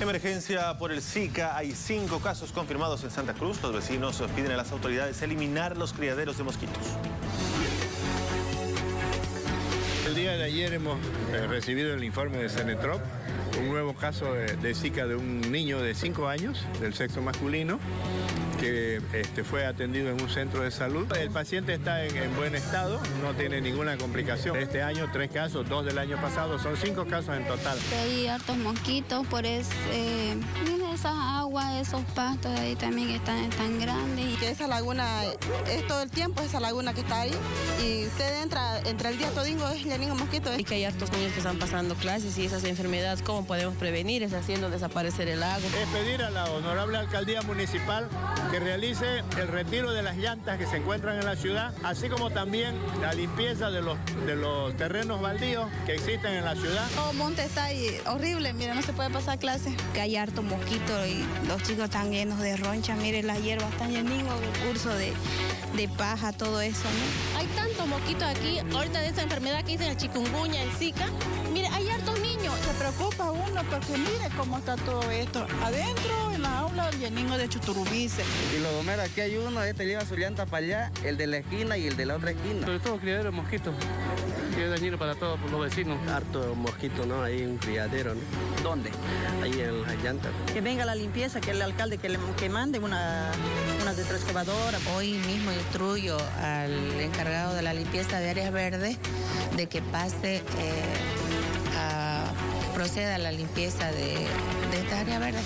Emergencia por el Zika. Hay cinco casos confirmados en Santa Cruz. Los vecinos piden a las autoridades eliminar los criaderos de mosquitos. El día de ayer hemos eh, recibido el informe de Cenetrop, un nuevo caso de, de Zika de un niño de 5 años, del sexo masculino, que este, fue atendido en un centro de salud. El paciente está en, en, buen estado, no tiene ninguna complicación. Este año tres casos, dos del año pasado, son cinco casos en total. Hay hartos mosquitos, por eso, eh, esas aguas, esos pastos ahí también están, están grandes. Y que esa laguna es todo el tiempo, esa laguna que está ahí, y usted entra, entre el día todingo es de mosquitos. Y que hay hartos niños que están pasando clases y esas enfermedades, ¿cómo podemos prevenir? Es haciendo desaparecer el lago. Es pedir a la honorable alcaldía municipal que realice el retiro de las llantas que se encuentran en la ciudad, así como también la limpieza de los, de los terrenos baldíos que existen en la ciudad. Todo monte está ahí horrible, mira, no se puede pasar clase. Que hay harto mosquito y los chicos están llenos de roncha, mire las hierbas están llenitos de curso de, de paja, todo eso, ¿no? Hay tantos mosquitos aquí, ahorita de esta enfermedad que dicen el chikungunya, el zika, mire, hay hartos niños. Se preocupa uno porque mire cómo está todo esto. Adentro, en la aula, lleno de chuturubices. Y los domeros, aquí hay uno, este lleva su llanta para allá, el de la esquina y el de la otra esquina. Sobre todo criadero de mosquitos, que es dañino para todos los vecinos. Harto mosquito, ¿no? Ahí un criadero, ¿no? ¿Dónde? Ahí en las llantas. Que venga la limpieza, que el alcalde que, le, que mande una, una retroexcavadora. Hoy mismo instruyo al encargado de la limpieza de áreas verdes de que pase eh, a proceda a la limpieza de, de esta área verde.